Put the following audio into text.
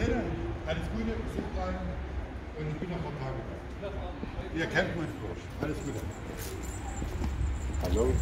Alles Gute, gesund bleiben und ich bin noch ein paar Tage da. Ihr kennt meinen Kurs. Alles Gute. Hallo.